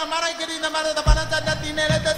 la mara y que linda madre, la palanta, la tineleta,